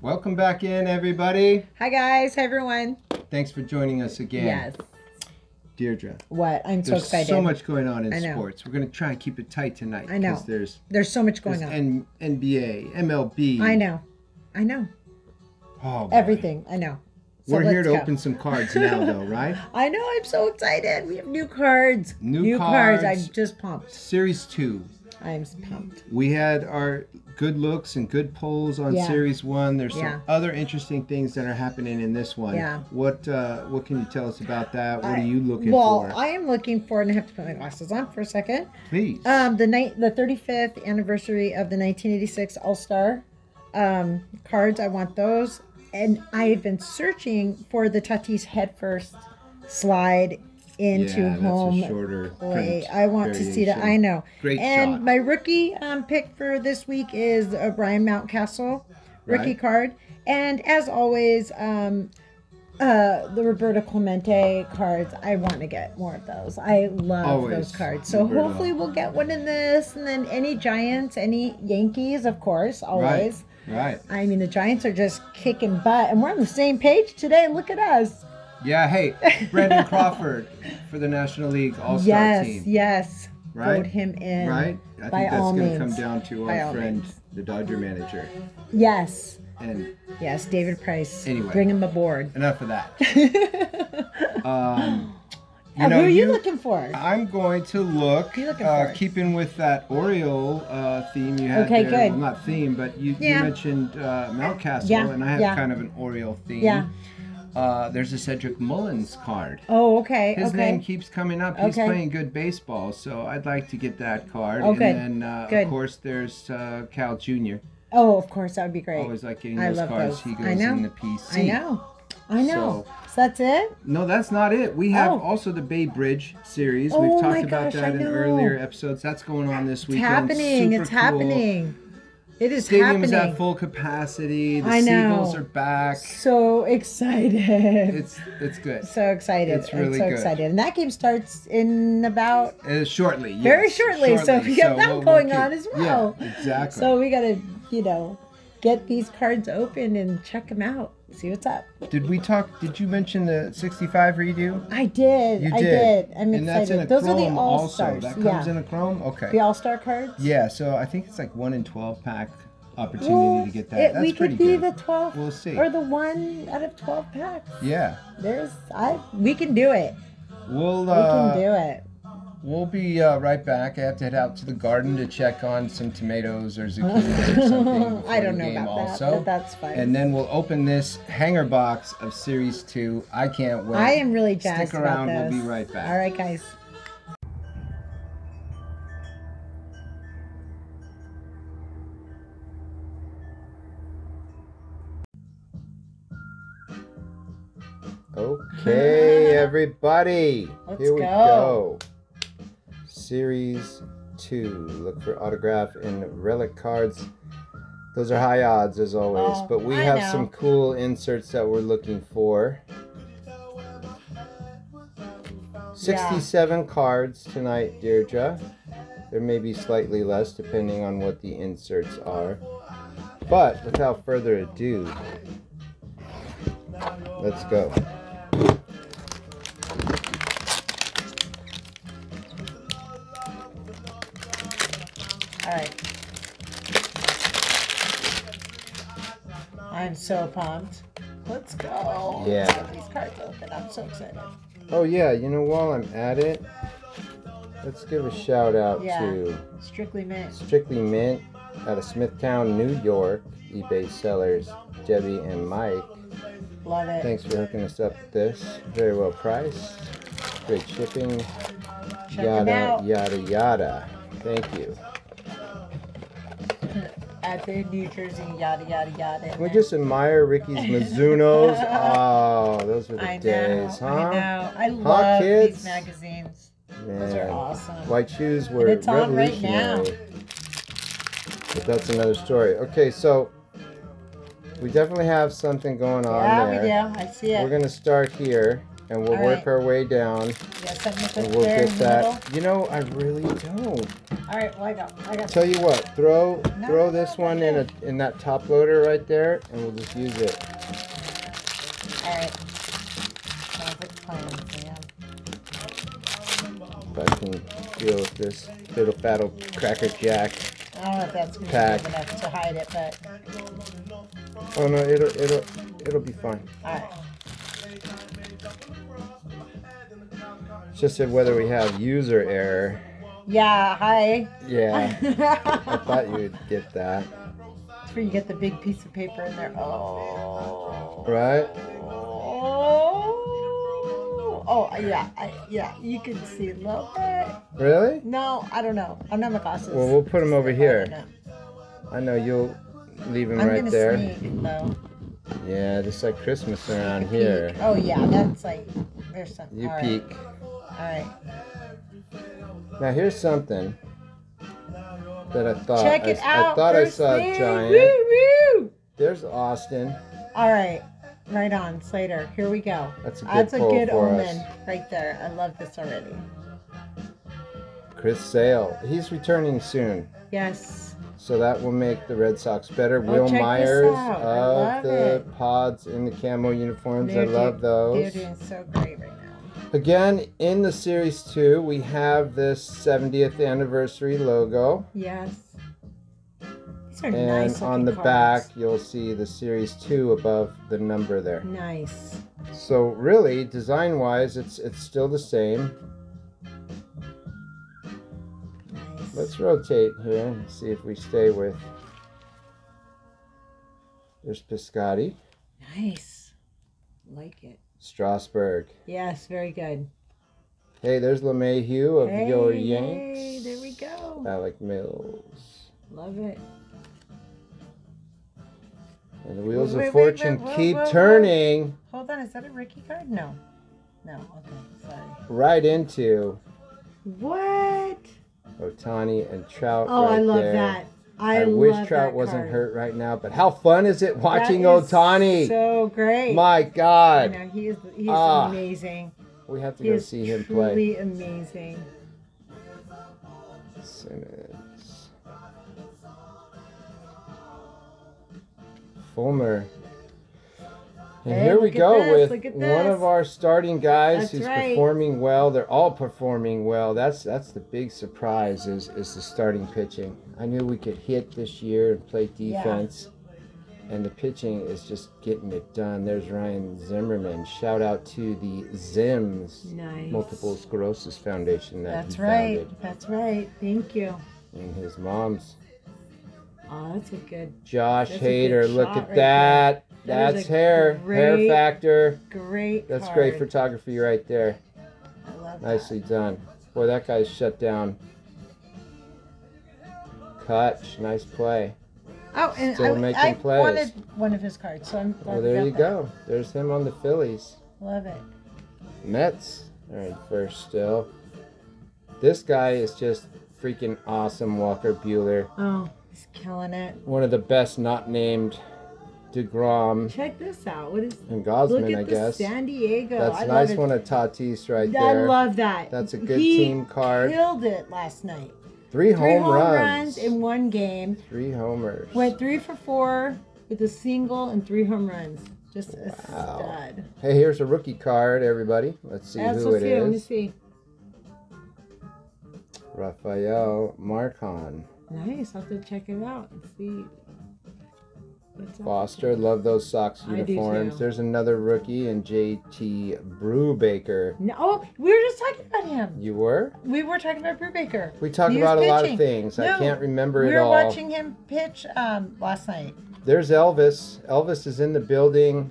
Welcome back in, everybody. Hi guys, hi everyone. Thanks for joining us again. Yes. Deirdre, What? I'm so there's excited. so much going on in sports. We're going to try and keep it tight tonight. I know. There's, There's so much going on. N- NBA, MLB. I know. I know. Oh, boy. Everything. I know. So We're here to go. open some cards now, though, right? I know. I'm so excited. We have new cards. New cards. cards. I'm just pumped. Series two. I'm pumped. We had our good looks and good polls on Yeah. Series one. There's Yeah. some other interesting things that are happening in this one. Yeah. What uh, What can you tell us about that? What I- are you looking well, for? Well, I am looking for, and I have to put my glasses on for a second. Please. Um, the night, the 35th anniversary of the 1986 All Star um, cards. I want those, and I've been searching for the Tatis head first slide into yeah, home a shorter play. I want to see that. I know. Great and shot. my rookie um, pick for this week is uh, Ryan Mountcastle rookie Right. card, and as always. Um, uh, the Roberto Clemente cards. I want to get more of those. I love Always, those cards. So Roberto. hopefully we'll get one in this, and then any Giants, any Yankees, of course, always. Right. I mean, the Giants are just kicking butt, and we're on the same page today. Look at us. Yeah. Hey, Brandon Crawford for the National League All Star yes, team. yes. yes. Right? Vote him in. Right. I by think that's all going to come down to By our friend, means. the Dodger manager. Yes, And yes. David Price. Anyway. bring him aboard. enough of that. um, you know, who are you, looking for? I'm going to look, you uh, keeping with that Oriole uh, theme you had Okay, there. good. Well, not theme, but you, you mentioned uh, Mountcastle, Yeah, and I have yeah. kind of an Oriole theme. Yeah. Uh, there's a Cedric Mullins card. Oh, okay. His okay. name keeps coming up. He's Okay. playing good baseball, so I'd like to get that card. Oh, good. And then, uh, Good. of course, there's uh, Cal Jr. Oh, of course, that would be great. Always like getting I those cards. those. He goes I know. in the PC. I know. I know. So- So, that's it. No, that's not it. We have Oh. also the Bay Bridge series. Oh We've talked about gosh, that in earlier episodes. That's going on this It's weekend. happening. Super it's cool. happening. It is Stadium's happening. at full capacity. The I know. Seagulls are back. So excited. It's it's good. so excited. it's I'm really so good. excited. And that game starts in about Uh, shortly. Yes, Very shortly, so we have that going on as well. Yeah, exactly. so we gotta, you know, get these cards open and check them out. See what's up. did we talk? Did you mention the 65 redo? I did. You I did. did. I'm and excited. that's in a Those chrome are the all stars. That comes Yeah. in a chrome. Okay. the all star cards. Yeah. So I think it's like one in 12 pack opportunity to get that. It, That's we pretty could be good. the 12 We'll see. or the one out of 12 packs. yeah. There's I we can do it. We'll We uh, can do it. We'll be uh, right back. I have to head out to the garden to check on some tomatoes or zucchini or something. I don't know game about that, also. but that's fine. And then we'll open this hanger box of Series 2. I can't wait. I am really jazzed Stick around. about this. We'll be right back. All right, guys. Okay, everybody. Let's Here we go. go. Series 2. Look for autograph and relic cards. Those are high odds as always, Oh, but we I have know. some cool inserts that we're looking for. 67 cards tonight, Deirdre. There may be slightly less depending on what the inserts are. But without further ado, let's go. I'm so pumped. Let's go. Yeah. Let's get these cards open. I'm so excited. Oh yeah, you know while I'm at it, let's give a shout out Yeah. to Strictly mint. Strictly Mint out of Smithtown, New York, eBay sellers Debbie and Mike. Love it. Thanks for hooking us up with this. Very well priced. Great shipping. Check yada yada yada. Thank you. The New Jersey, yada yada yada. Can we just admire Ricky's Mizunos? Oh, those were the I know. days, huh? I know. I love kids? these magazines. Man. Those are awesome. White shoes were it's on right now. revolutionary. But that's another story. Okay, so we definitely have something going on Yeah, there. we do. I see it. We're gonna start here. And we'll All work right. our way down, with and we'll get that. You know, I really don't. All right, well, I got, I got. Tell you what, throw No, throw this one in a in that top loader right there, and we'll just use it. All right. Sounds like plans, man. If I can feel if this little faddle cracker jack. I don't know if that's gonna Pack. be big enough to hide it, but Oh no, it'll it'll it'll be fine. all right. It's just whether we have user error. Yeah, hi. Yeah, I thought you would get that. where you get the big piece of paper in there. Oh. Right? Oh. Oh, yeah. I, yeah, you can see a little bit. Really? No, I don't know. I don't have my glasses. Well, we'll put them over here. I know you'll leave them I'm right gonna there. sneak, though. Yeah, just like Christmas around here. Oh, yeah, that's like, there's some. You all right, peek. All right. Now here's something that I thought Check I, it I out. thought I saw a giant. Woo, woo. There's Austin. All right. Right on, Slater. Here we go. That's a good That's a good omen us. right there. I love this already. Chris Sale. He's returning soon. Yes. So that will make the Red Sox better. Oh, Wil Myers of the it. pods in the camo uniforms. They're I love do- They're doing so great right now. Again, in the series two, we have this 70th anniversary logo. Yes. These are And nice on the looking back, you'll see the series two above the number there. Nice. So really, design-wise, it's it's still the same. Let's rotate here and see if we stay with. There's Piscotti, Nice. Like it. Strasburg. Yes, very good. Hey, there's LeMahieu of hey, your Hey, there we go. Alec Mills. Love it. And the wheels Wait, of wait, fortune wait, keep turning Hold on, is that a Ricky card? No. No, okay, sorry. right into What? Ohtani and Trout. Oh, right I love there. that. I, I, wish Trout wasn't card. hurt right now, but how fun is it watching That is Ohtani? So great. My I God, know he is. He's Ah. amazing. we have to He go see him play. truly amazing. Simmons. Fulmer. And Hey, here we go this, with one of our starting guys That's who's right. performing well. They're all performing well. That's that's the big surprise is is the starting pitching. I knew we could hit this year and play Yeah. defense. And the pitching is just getting it done. There's Ryan Zimmerman. Shout out to the Zims Nice. Multiple Sclerosis Foundation that That's he right. founded. That's right. Thank you. And his mom's Oh, that's a good, Josh That's a good Hader. Look at right that. That That's hair. hair factor. great. That's card. great photography right there. I love Nicely done. Boy, that guy's shut down. Kutch, nice play. Oh, and Still I, making I plays. wanted one of his cards, so I'm glad Well, there you that. go. There's him on the Phillies. Love it. Mets are in first still. This guy is just freaking awesome, Walker Buehler. Oh, he's killing it. One of the best not named DeGrom Check this out. What is? and Gausman, I guess. San Diego. That's I a nice one of Tatis right I there. I love that. That's a good he team card. Killed it last night. Three, Three home, home runs. runs in one game. Three homers. Went three for four with a single and three home runs. Just a Wow. stud. Hey, here's a rookie card, everybody. Let's see That's who it see. Let me see. Rafael Marchán. Nice. I'll have to check it out and see. Foster, love those Sox uniforms. There's another rookie and JT Brubaker. No, oh, we were just talking about him. You were? We were talking about Brubaker. We talked was about a lot of things. I can't remember We it all. We were watching him pitch um, last night. There's Elvis. Elvis is in the building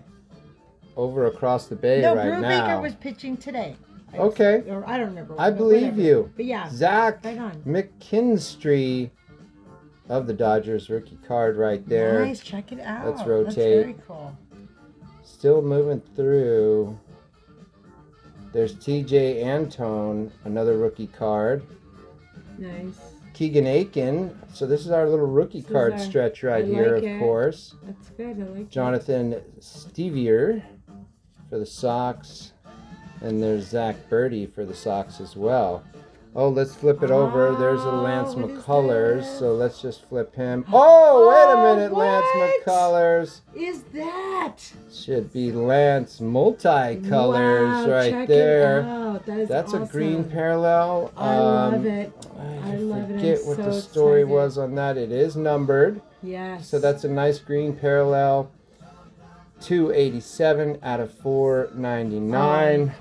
over across the bay no, right Brubaker now. was pitching today. I- Okay. Or I don't remember. I believe whatever. you. But yeah, Zach right. McKinstry of the Dodgers rookie card right there. Nice. Check it out. Let's rotate. That's very cool. Still moving through. There's TJ Antone, another rookie card. Nice. Keegan Akin. So this is our little rookie This card our- stretch right I here, like of it. course. That's good. I like it. Jonathan Stiever for the Sox. And there's Zack Burdi for the Sox as well. Oh, let's flip it over. There's a Oh, Lance McCullers. So let's just flip him. Oh, wait a Oh, minute, Lance what? McCullers. Is that? Should be Lance multicolors Wow, right there. It. That is That's a green parallel. I love Um, it. I I love it. forget I'm what so the story excited. was on that. It is numbered. Yes. So that's a nice green parallel. 287 out of 499.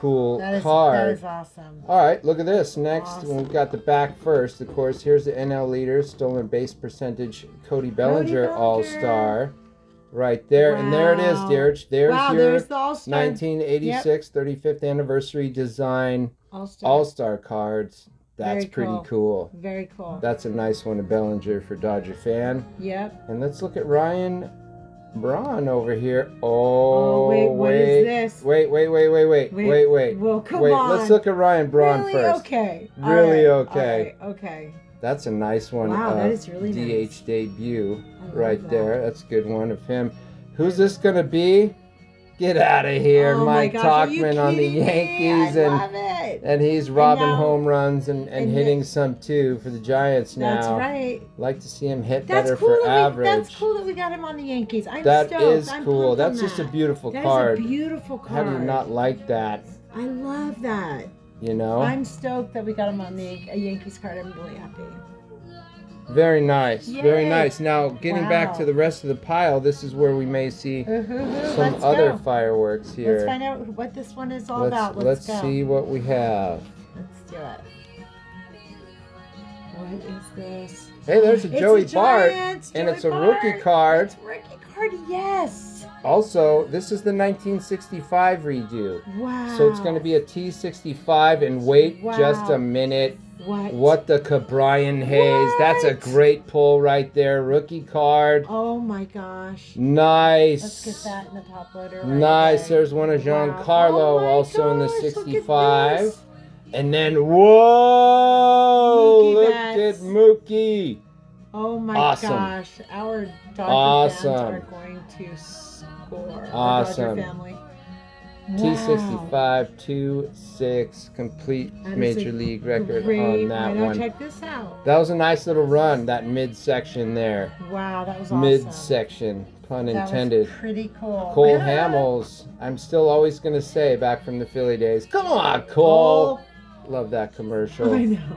Cool That is, card. that is awesome. All right, look at this. Next, Awesome. we've got the back first. Of course, here's the NL leader, stolen base percentage, Cody Bellinger, Bellinger. All Star. Right there. And there it is, Wow. Dearch. There's wow, your there's the All Star. 1986 35th anniversary design All Star. All Star cards. That's Very pretty cool. cool. Very cool. That's a nice one, a Bellinger for Dodger fan. yep. And let's look at Ryan Braun over here. Oh, Oh, wait, what is wait, this? Wait, wait, wait, wait, wait, Wait, wait, wait. well, come wait, on. let's look at Ryan Braun really first. okay. Really right, okay. right, okay. That's a nice one. Wow, uh, that is really DH nice. debut right that. there. That's a good one of him. Who's this gonna be? Get out of here, oh Mike Tauchman on the? Yankees, and and he's robbing now- home runs and, and, and hitting some too for the Giants now. That's right. Like to see him hit That's better cool. for that we, average. that's cool that we got him on the Yankees. I'm That stoked. is I'm cool. That's just a that. beautiful That is card. a beautiful How card. do you not like that? I love that. You know? I'm stoked that we got him on the a Yankees card. I'm really happy. Very nice. Very nice. Now, getting back to the rest of the pile, this is where we may see Woohoo, some let's other go. fireworks here. Let's find out what this one is all let's, about. Let's, let's see what we have. Let's do it. What is this? Hey, there's a Joey a Bart, and it's a rookie card. It's a rookie card, yes. Also, this is the 1965 redo. Wow. So it's going to be a T65, and wait just a minute. what? What the Ke'Bryan Hayes? That's a great pull right there. Rookie card. Oh my gosh. Nice. Let's get that in the top loader. Right Nice. away. There's one of Wow. Giancarlo, Oh my also in the gosh, look at 65. this. And then, whoa! Mookie look at Mookie. Oh my Awesome. gosh. Our Dodger Awesome. fans are going to score. Awesome. Family. T65, 2 6, complete That is major league record Great. on that Why not one. check this out? That was a nice little run, that midsection there. Wow, that was awesome. Midsection, pun That was intended. pretty cool. Cole Hamels, I'm still always going to say back from the Philly days. Come on, Cole. Love that commercial. I know.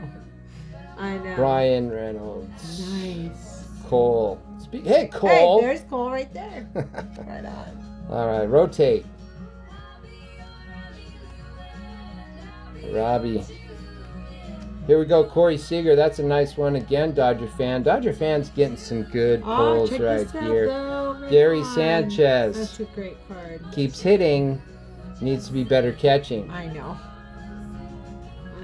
I know. Bryan Reynolds. Nice. Cole. Speak- hey, Cole. Hey, there's Cole right there. right on. All right, rotate. Robbie. Here we go, Corey Seager. That's a nice one again, Dodger fan. Dodger fans getting some good Oh, pulls check right this out, here. though. Gary on. Sanchez. That's a great card. Keeps hitting, needs to be better catching. I know. I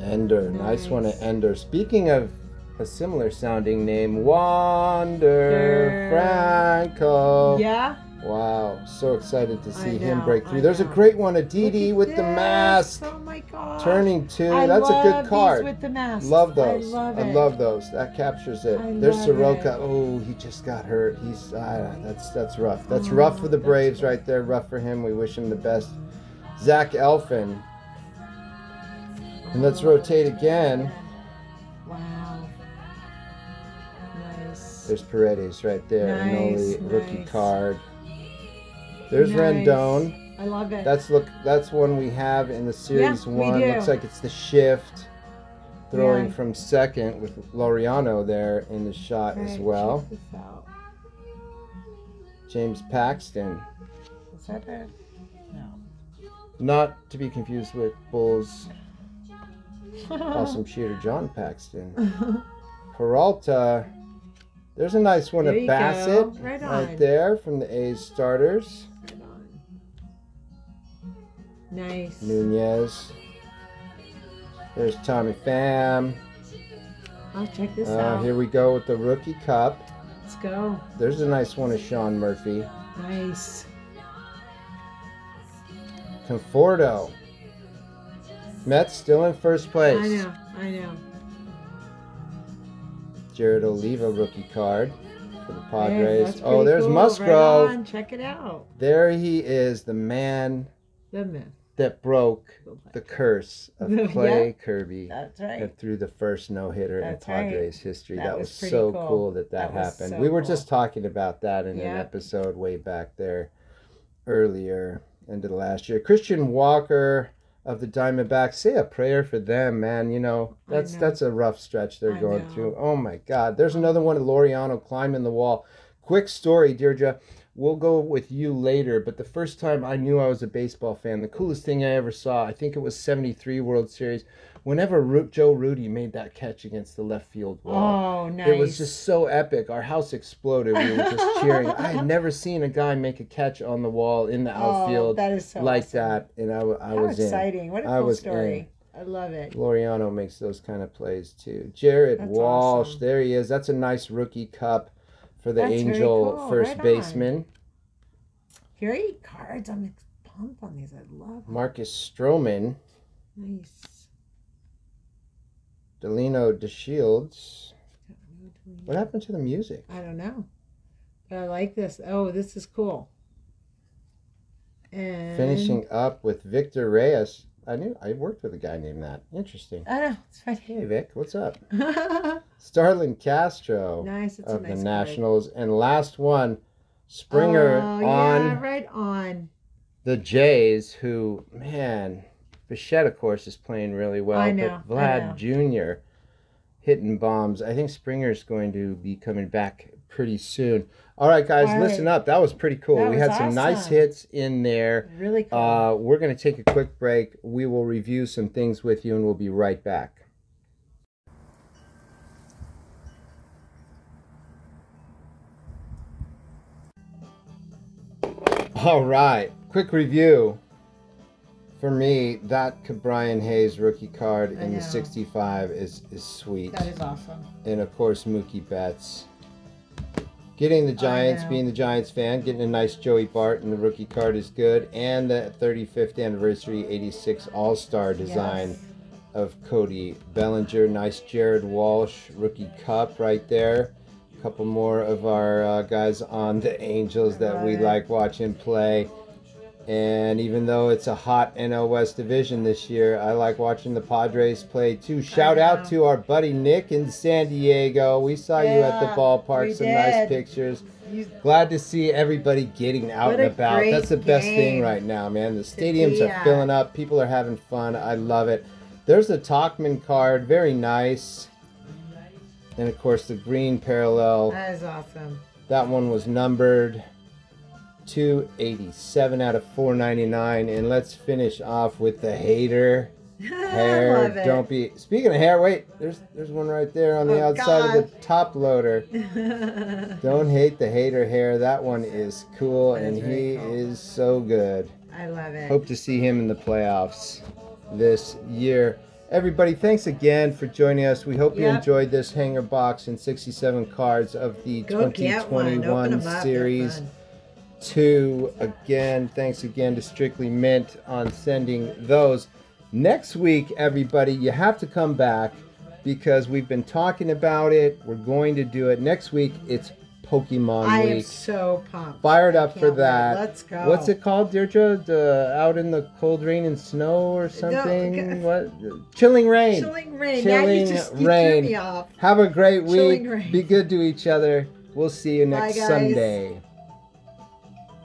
know. Ender, nice, one at Ender. Speaking of a similar sounding name, Wander Franco. Yeah. Wow, so excited to see I him know, break I through. There's a great one, Aditi at with the mask. Oh my god. Turning two. I That's a good these card. with the mask. Love those. I love I love those. That captures it. I There's Soroka. it. Oh, he just got hurt. He's uh, that's that's rough. That's Oh, rough for the Braves right there. Rough for him. We wish him the best. Zach Eflin. And let's Oh, rotate again. There's Paredes right there. Nice, Anoli rookie card. There's Nice. Rendon. I love it. That's look. That's one we have in the series we one. Looks like it's the shift, throwing Yeah. from second with Laureano there in the shot as well. check this out. James Paxton, Is that it? No. not to be confused with Bulls awesome shooter John Paxton. Peralta. There's a nice one There of Bassitt. Right on. there from the A's starters. Right on. Nice. Nunez. There's Tommy Pham. I'll check this Uh, out. here we go with the rookie cup. Let's go. There's a nice one of Sean Murphy. Nice. Conforto. Mets still in first place. I know. I know. Jared Oliva rookie card for the Padres. oh, there's cool. Musgrove. Right on. Check it out. There he is, the man The myth. that broke oh The the curse of Yeah. Clay Kirby That's right. and threw the first no hitter in That's right. Padres history. That That, was was, so cool. cool. that that, That happened. so we were cool. just talking about that in an episode way back there earlier into the last year. Christian Walker of the Diamondbacks, say a prayer for them, man. You know, that's know. that's a rough stretch they're I going know. through. Oh my God. There's another one of Laureano climbing the wall. Quick story, Deirdre. We'll go with you later, but the first time I knew I was a baseball fan, the coolest thing I ever saw, I think it was 73 World Series, whenever Ru- Joe Rudi made that catch against the left field wall. Oh, nice. It was just so epic. Our house exploded. We were just cheering. I had never seen a guy make a catch on the wall in the Oh, outfield that is so like awesome. that, and I, I How was in. exciting! What a I cool was story. I love it. Laureano makes those kind of plays too. Jared That's Walsh, awesome. there he is. That's a nice rookie cup for the That's Angel cool. first Right baseman. Great cards. I'm pumped on these. I love them. Marcus Stroman, Nice. Delino DeShields. What happened to the music? I don't know. But I like this. Oh, this is cool. And Finishing up with Victor Reyes. I knew I worked with a guy named that. Interesting. I know it's Hey Vic, what's up? funny. Starlin Castro nice. It's a of nice the card. Nationals, and last one, Springer oh, on Yeah, right on. the Jays, who, man, Bichette, of course, is playing really well. I know, but Vlad Jr. hitting bombs. I think Springer's going to be coming back pretty soon. All right, guys, All listen right. up. That was pretty cool. That we had some nice hits in there. Really cool. Uh, we're going to take a quick break. We will review some things with you, and we'll be right back. All right, quick review. For me, that Brian Hayes rookie card in the 65 is is sweet, that is awesome. and of course Mookie Betts. Getting the Giants, being the Giants fan, getting a nice Joey Bart and the rookie card is good, and the 35th anniversary 86 All Star design Yes. of Cody Bellinger. Nice Jared Walsh rookie cup right there. A couple more of our uh, guys on the Angels that we like watching play. And even though it's a hot NL West division this year, I like watching the Padres play too. Shout out to our buddy Nick in San Diego. We saw you at the ballpark. Some nice pictures. You- Glad to see everybody getting out and about. That's the best thing right now, man. The stadiums are at. filling up. People are having fun. I love it. There's the Tauchman card, very nice. And of course, the green parallel. That is awesome. That one was numbered 287 out of 499. And let's finish off with the hater hair. Don't be. Speaking of hair, wait. There's there's one right there on the Oh, outside of the top loader. Don't hate the hater hair. That one is cool, That and is he cool. is so good. I love it. Hope to see him in the playoffs this year. Everybody, thanks again for joining us. We hope you enjoyed this hanger box and 67 cards of the Go get one. Open 2021 them up. Series. Two again. Thanks again to Strictly Mint on sending those. Next week, everybody, you have to come back because we've been talking about it. We're going to do it next week. It's Pokemon I am week. so pumped. Fired up for can't wait. that. Let's go. What's it called, Deirdre? The out in the cold rain and snow or something? g- what? Chilling Reign. Chilling Reign. now you just you rain. threw me off. Have a great week. Chilling Reign. Be good to each other. We'll see you next. Sunday.